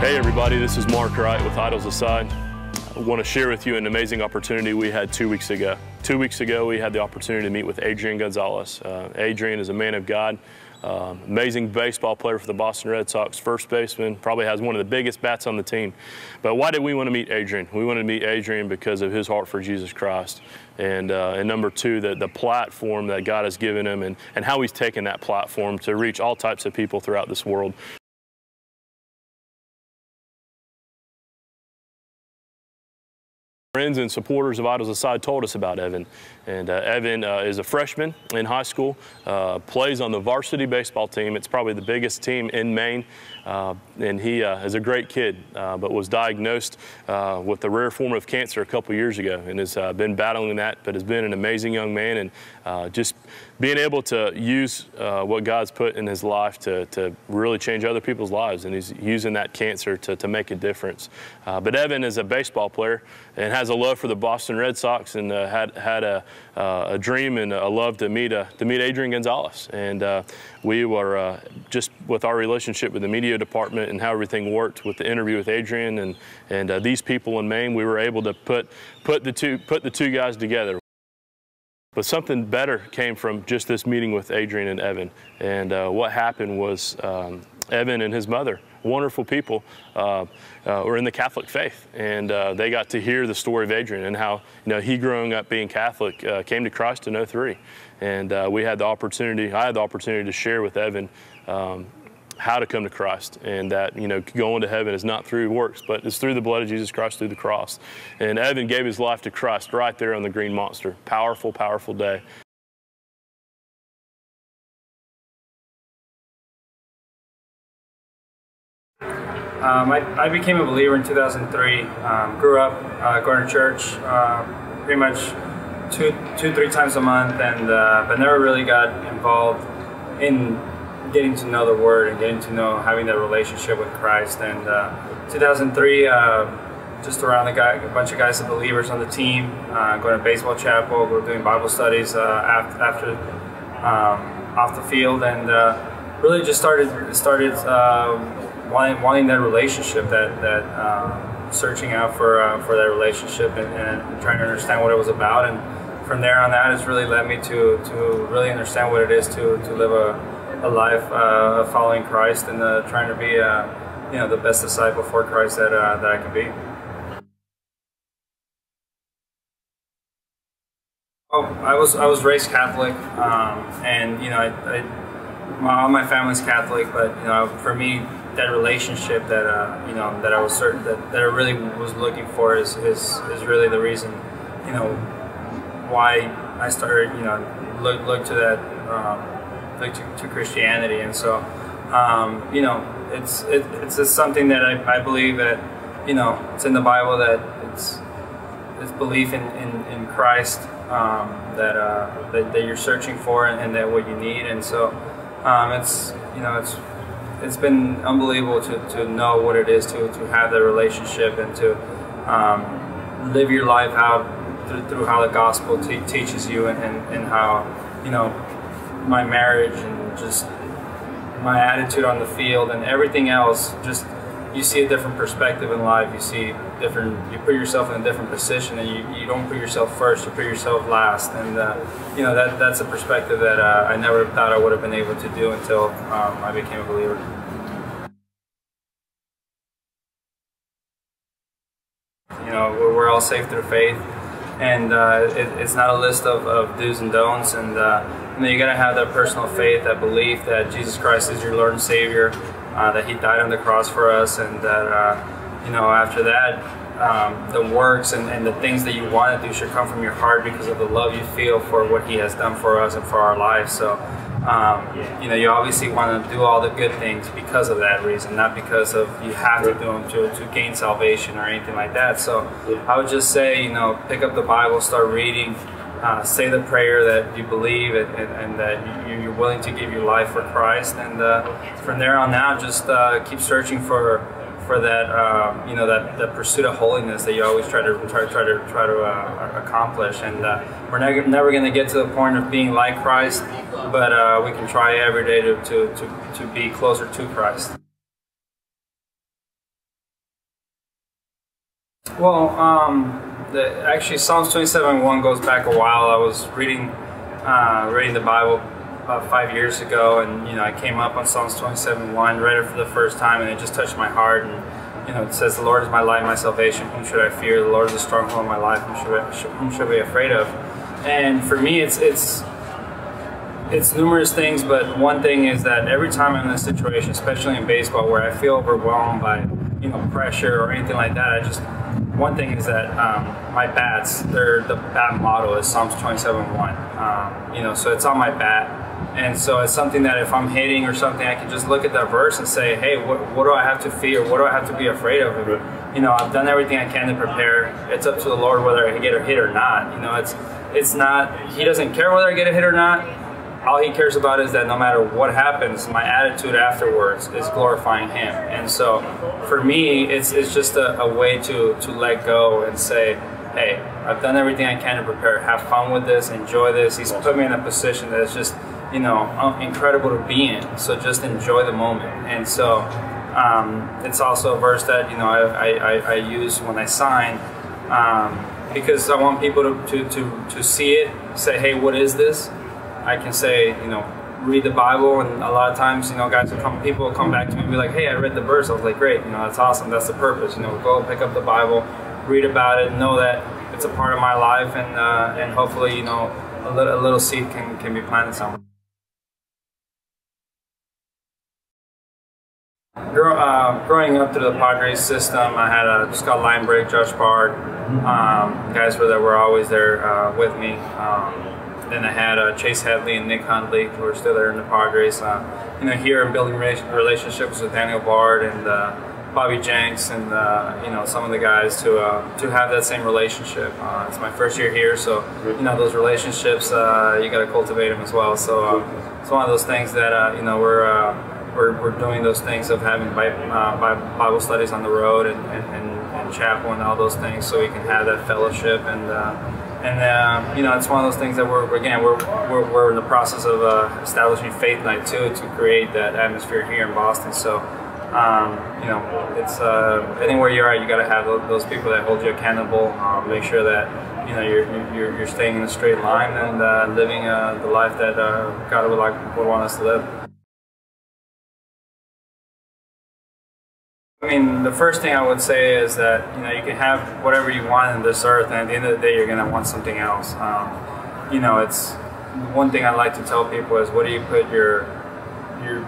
Hey everybody, this is Mark Wright with Idols Aside. I want to share with you an amazing opportunity we had two weeks ago. Two weeks ago, we had the opportunity to meet with Adrian Gonzalez. Uh, Adrian is a man of God, uh, amazing baseball player for the Boston Red Sox, first baseman, probably has one of the biggest bats on the team. But why did we want to meet Adrian? We wanted to meet Adrian because of his heart for Jesus Christ. And, uh, and number two, the, the platform that God has given him and, and how he's taken that platform to reach all types of people throughout this world. Friends and supporters of Idols Aside told us about Evan. And uh, Evan uh, is a freshman in high school, uh, plays on the varsity baseball team. It's probably the biggest team in Maine. Uh, and he uh, is a great kid, uh, but was diagnosed with a rare form of cancer a couple years ago and has been battling that, but has been an amazing young man. And Uh, just being able to use uh, what God's put in his life to, to really change other people's lives. And he's using that cancer to, to make a difference. Uh, but Evan is a baseball player and has a love for the Boston Red Sox and had, had a, a dream and a love to meet, to meet Adrian Gonzalez. And we were just with our relationship with the media department and how everything worked with the interview with Adrian and, and uh, these people in Maine, we were able to put, put, the two, put the two guys together. But something better came from just this meeting with Adrian and Evan. And uh, what happened was um, Evan and his mother, wonderful people, uh, uh, were in the Catholic faith. And uh, they got to hear the story of Adrian and how you know, he growing up being Catholic uh, came to Christ in 03. And uh, we had the opportunity, I had the opportunity to share with Evan um, how to come to Christ and that, you know, going to heaven is not through works, but it's through the blood of Jesus Christ through the cross. And Evan gave his life to Christ right there on the green monster. Powerful, powerful day. Um, I, I, became a believer in 2003. Um, grew up uh, going to church uh, pretty much two, two, three times a month, and uh, but never really got involved in getting to know the Word and getting to know having that relationship with Christ. And uh, 2003, uh, just around the guy, a bunch of guys, that believers on the team, uh, going to baseball chapel. We are doing Bible studies uh, after, after um, off the field, and uh, really just started started um, wanting, wanting that relationship, that that um, searching out for uh, for that relationship, and, and trying to understand what it was about and from there on that has really led me to to really understand what it is to to live a a life uh, following Christ and uh, trying to be, uh, you know, the best disciple for Christ that that I can be. Oh, I was I was raised Catholic, um, and you know, I, I, my, all my family's Catholic, but you know, for me, that relationship that uh, you know that I was certain that, that I really was looking for is, is is really the reason, you know, why I started, you know, look look to that. Um, like to, to Christianity, and so um, you know it's it, it's just something that I, I believe that you know it's in the Bible that it's it's belief in, in, in Christ um, that, uh, that, that you're searching for and, and, that what you need, and so um, it's you know it's it's been unbelievable to, to know what it is to, to have that relationship and to um, live your life out through, through how the gospel teaches you and, and, and how you know my marriage and just my attitude on the field and everything else just you see a different perspective in life. You see different you put yourself in a different position and you, you don't put yourself first you put yourself last. And uh, you know that that's a perspective that uh, I never thought I would have been able to do until um, I became a believer. You know we're, we're all saved through faith. And uh, it, it's not a list of, of do's and don'ts. And uh, and then you got to have that personal faith, that belief that Jesus Christ is your Lord and Savior, uh, that He died on the cross for us, and that uh, you know after that, um, the works and, and the things that you want to do should come from your heart because of the love you feel for what He has done for us and for our lives. So. Um, you know, you obviously want to do all the good things because of that reason, not because of you have to do them to, to gain salvation or anything like that. So I would just say, you know, pick up the Bible, start reading, uh, say the prayer that you believe and, and, and that you, are willing to give your life for Christ. And uh, from there on out, just uh, keep searching for for that uh, you know that, that pursuit of holiness that you always try to try, try to try to uh, accomplish. And uh, we're never, never going to get to the point of being like Christ, but we can try every day to, to, to, to be closer to Christ. Well, um, the, actually, Psalms 27:1 goes back a while. I was reading uh, reading the Bible about five years ago, and you know, I came up on Psalms 27:1, read it for the first time, and it just touched my heart. And you know, it says, "The Lord is my light, my salvation. Whom should I fear? The Lord is the stronghold of my life. Whom should I, whom should I be afraid of?" And for me, it's it's it's numerous things, but one thing is that every time I'm in a situation, especially in baseball, where I feel overwhelmed by you know pressure or anything like that, I just one thing is that um, my bats, their the bat model is Psalms 27:1. Um, you know, so it's on my bat, and so it's something that if I'm hitting or something, I can just look at that verse and say, hey, what, what do I have to fear? What do I have to be afraid of? You know, I've done everything I can to prepare. It's up to the Lord whether I get a hit or not. You know, it's it's not. He doesn't care whether I get a hit or not all he cares about is that no matter what happens, my attitude afterwards is glorifying him. And so for me, it's, it's just a, a, way to, to let go and say, hey, I've done everything I can to prepare. Have fun with this, enjoy this. He's put me in a position that is just, you know, incredible to be in. So just enjoy the moment. And so um, it's also a verse that, you know, I, I, I use when I sign. Um, because I want people to, to, to, to see it, say, hey, what is this? I can say, you know, read the Bible, and a lot of times, you know, guys will come, people will come back to me and be like, "Hey, I read the verse." I was like, "Great, you know, that's awesome. That's the purpose. You know, go pick up the Bible, read about it, know that it's a part of my life, and uh, and hopefully, you know, a little, a little seed can can be planted somewhere." uh, growing up through the Padres system, I had a Scott Linebrink, Josh Bard, um, guys were that were always there uh, with me. Um, then I had uh, Chase Headley and Nick Hundley, who are still there in the Padres. Uh, you know, here I'm building relationships with Daniel Bard and uh, Bobby Jenks, and uh, you know some of the guys to uh, to have that same relationship. Uh, it's my first year here, so you know those relationships you got to cultivate them as well. So it's one of those things that you know we're. we're, we're doing those things of having Bible studies on the road and, and, and, chapel and all those things so we can have that fellowship and and uh, you know, it's one of those things that we're again we're we're, we're in the process of uh, establishing Faith Night too to create that atmosphere here in Boston. So. Um, you know, it's uh, anywhere you're you got to have those people that hold you accountable. Um, make sure that you know you're, you're, you're staying in a straight line and uh, living uh, the life that uh, God would like would want us to live. I mean, the first thing I would say is that you know you can have whatever you want in this earth, and at the end of the day, you're gonna want something else. Um, you know, it's one thing I like to tell people is what do you put your your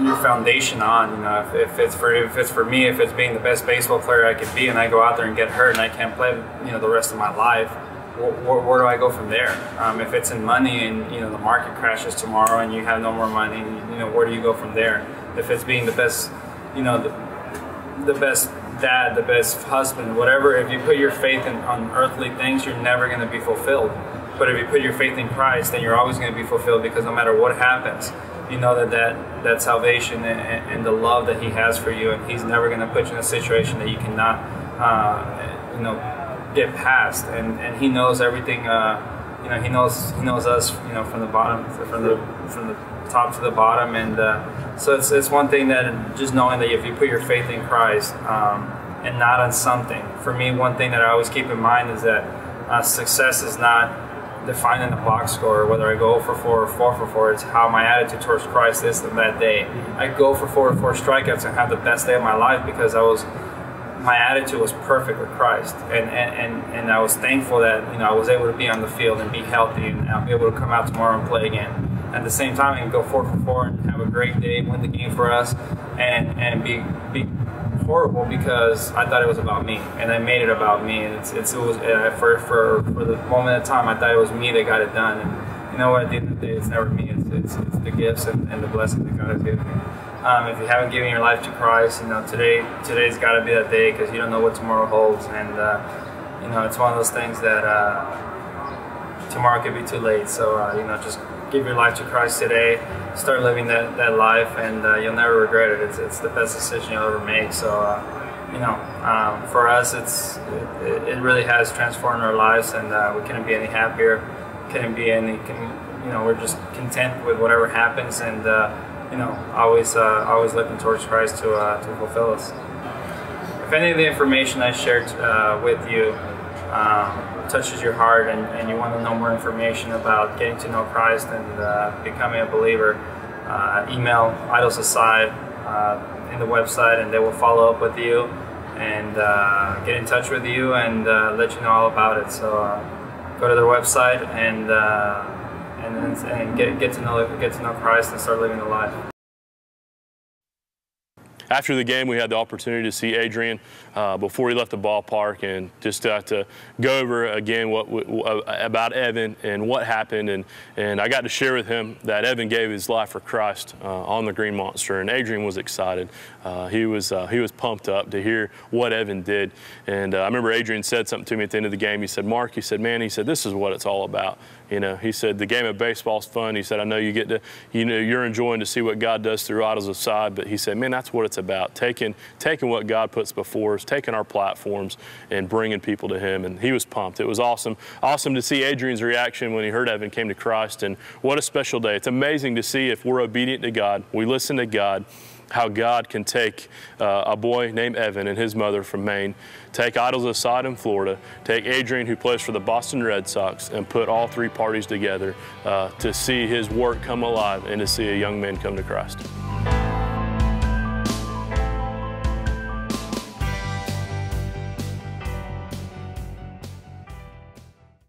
your foundation on? You know, if, if it's for if it's for me, if it's being the best baseball player I could be, and I go out there and get hurt and I can't play, you know, the rest of my life. Where, where do I go from there? Um, if it's in money and you know the market crashes tomorrow and you have no more money, you know where do you go from there? If it's being the best you know, the, the best dad, the best husband, whatever, if you put your faith in, on earthly things, you're never going to be fulfilled. But if you put your faith in Christ, then you're always going to be fulfilled because no matter what happens, you know that that, that salvation and, and the love that He has for you, and He's never going to put you in a situation that you cannot, uh, you know, get past. And, and He knows everything. Uh, you know, He knows He knows us. You know, from the bottom, from the from the top to the bottom, and uh, so it's, it's one thing that just knowing that if you put your faith in Christ um, and not on something. For me, one thing that I always keep in mind is that uh, success is not defined in the box score, whether I go for four or four for four. It's how my attitude towards Christ is on that day. I go for four or four strikeouts and have the best day of my life because I was my attitude was perfect with Christ, and, and, and, and I was thankful that you know I was able to be on the field and be healthy, and be able to come out tomorrow and play again at the same time I can go four for four and have a great day, win the game for us, and and be be horrible because I thought it was about me, and I made it about me. And it's, it's it was for for for the moment of time I thought it was me that got it done, and you know what? At the end of the day, it's never me. It's it's, it's the gifts and, and the blessings that God has given me. Um, if you haven't given your life to Christ, you know today today's got to be that day because you don't know what tomorrow holds, and uh, you know it's one of those things that uh, tomorrow could be too late. So uh, you know just give your life to Christ today, start living that, that life, and uh, you'll never regret it. It's, it's the best decision you'll ever make. So, uh, you know, um, for us, it's it, it, really has transformed our lives, and uh, we couldn't be any happier. Couldn't be any, can, you know, we're just content with whatever happens, and uh, you know, always uh, always looking towards Christ to uh, to fulfill us. if any of the information I shared with you um, touches your heart and, and, you want to know more information about getting to know Christ and uh, becoming a believer, uh, email Idols Aside uh, in the website and they will follow up with you and uh, get in touch with you and uh, let you know all about it. So go to their website and and, and get, get to know get to know Christ and start living the life. After the game, we had the opportunity to see Adrian uh, before he left the ballpark and just uh, to go over again what uh, about Evan and what happened. And, and I got to share with him that Evan gave his life for Christ uh, on the Green Monster, and Adrian was excited. Uh, he was uh, he was pumped up to hear what Evan did. And I remember Adrian said something to me at the end of the game. He said, "Mark," he said, "Man," he said, "this is what it's all about." You know, he said the game of baseball is fun. He said, I know you get to, you know, you're enjoying to see what God does through Idols Aside, but he said, man, that's what it's about. Taking, taking what God puts before us, taking our platforms and bringing people to him. And he was pumped. It was awesome. Awesome to see Adrian's reaction when he heard Evan came to Christ. And what a special day. It's amazing to see if we're obedient to God, we listen to God, how God can take uh, a boy named Evan and his mother from Maine, take Idols Aside in Florida, take Adrian, who plays for the Boston Red Sox, and put all three parties together uh, to see his work come alive and to see a young man come to Christ.